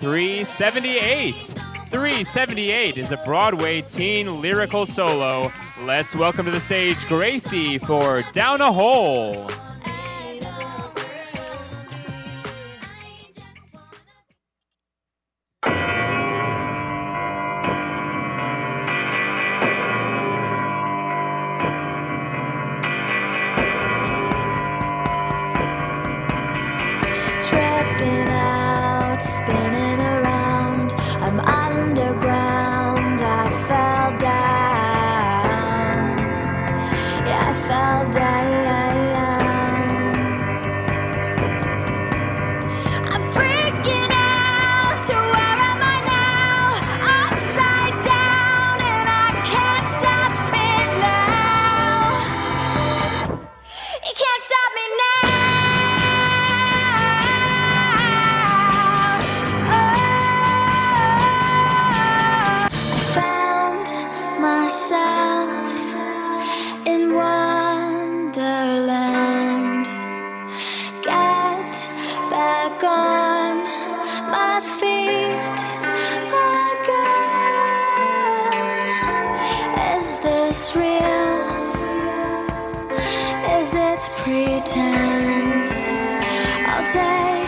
378. 378 is a Broadway teen lyrical solo. Let's welcome to the stage Gracie for Down a Hole. back on my feet again. Is this real? Is it pretend? I'll take.